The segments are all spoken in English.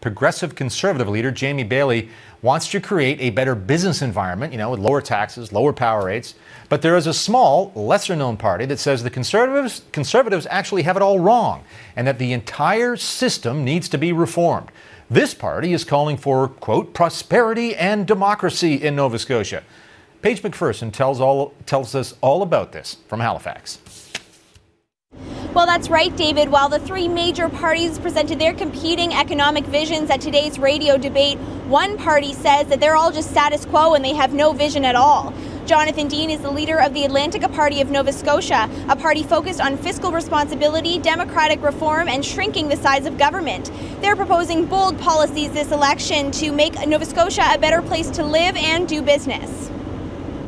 Progressive conservative leader Jamie Baillie wants to create a better business environment, you know, with lower taxes, lower power rates. But there is a small, lesser known party that says the conservatives conservatives actually have it all wrong and that the entire system needs to be reformed. This party is calling for, quote, prosperity and democracy in Nova Scotia. Paige MacPherson tells all tells us all about this from Halifax. Well, that's right, David. While the three major parties presented their competing economic visions at today's radio debate, one party says that they're all just status quo and they have no vision at all. Jonathan Dean is the leader of the Atlantica Party of Nova Scotia, a party focused on fiscal responsibility, democratic reform, and shrinking the size of government. They're proposing bold policies this election to make Nova Scotia a better place to live and do business.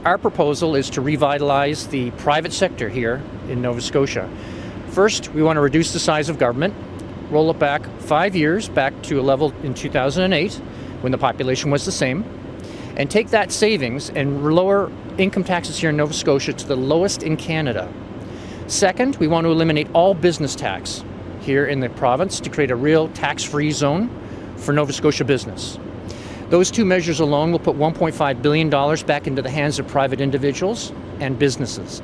Our proposal is to revitalize the private sector here in Nova Scotia. First, we want to reduce the size of government, roll it back five years, back to a level in 2008 when the population was the same, and take that savings and lower income taxes here in Nova Scotia to the lowest in Canada. Second, we want to eliminate all business tax here in the province to create a real tax free zone for Nova Scotia business. Those two measures alone will put $1.5 billion back into the hands of private individuals and businesses.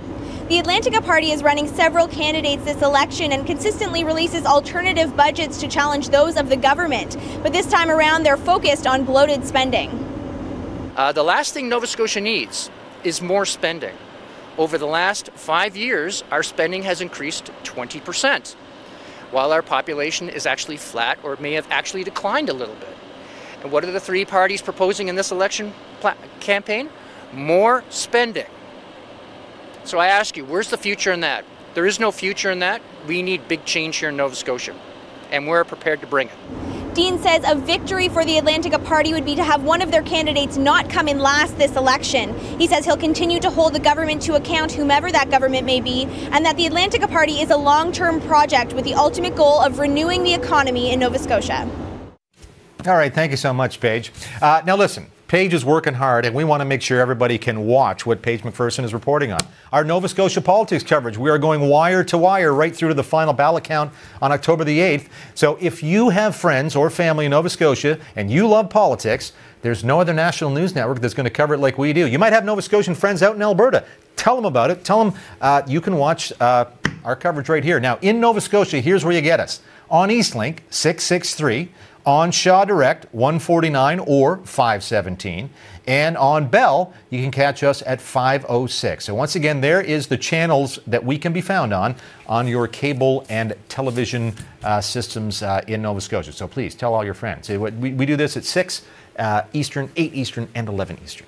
The Atlantica Party is running several candidates this election and consistently releases alternative budgets to challenge those of the government. But this time around, they're focused on bloated spending. Uh, the last thing Nova Scotia needs is more spending. Over the last five years, our spending has increased 20%, while our population is actually flat or may have actually declined a little bit. And what are the three parties proposing in this election campaign? More spending. So I ask you, where's the future in that? There is no future in that. We need big change here in Nova Scotia, and we're prepared to bring it. Dean says a victory for the Atlantica Party would be to have one of their candidates not come in last this election. He says he'll continue to hold the government to account, whomever that government may be, and that the Atlantica Party is a long term project with the ultimate goal of renewing the economy in Nova Scotia. All right, thank you so much, Paige. Uh, now, listen, Paige is working hard, and we want to make sure everybody can watch what Paige MacPherson is reporting on. Our Nova Scotia politics coverage, we are going wire to wire right through to the final ballot count on October the 8th. So if you have friends or family in Nova Scotia and you love politics, there's no other national news network that's going to cover it like we do. You might have Nova Scotian friends out in Alberta. Tell them about it. Tell them uh, you can watch uh, our coverage right here. Now, in Nova Scotia, here's where you get us. On Eastlink, 663 on Shaw Direct 149 or 517 and on Bell you can catch us at 506 so once again there is the channels that we can be found on on your cable and television uh, systems uh, in Nova Scotia. So please tell all your friends. We, we do this at 6 uh, Eastern 8 Eastern and 11 Eastern